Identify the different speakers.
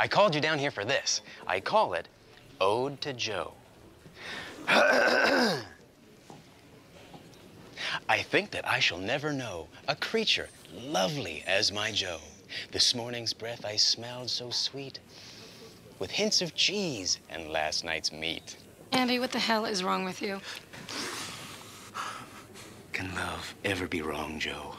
Speaker 1: I called you down here for this. I call it Ode to Joe. I think that I shall never know a creature lovely as my Joe. This morning's breath I smelled so sweet, with hints of cheese and last night's meat.
Speaker 2: Andy, what the hell is wrong with you?
Speaker 1: Can love ever be wrong, Joe?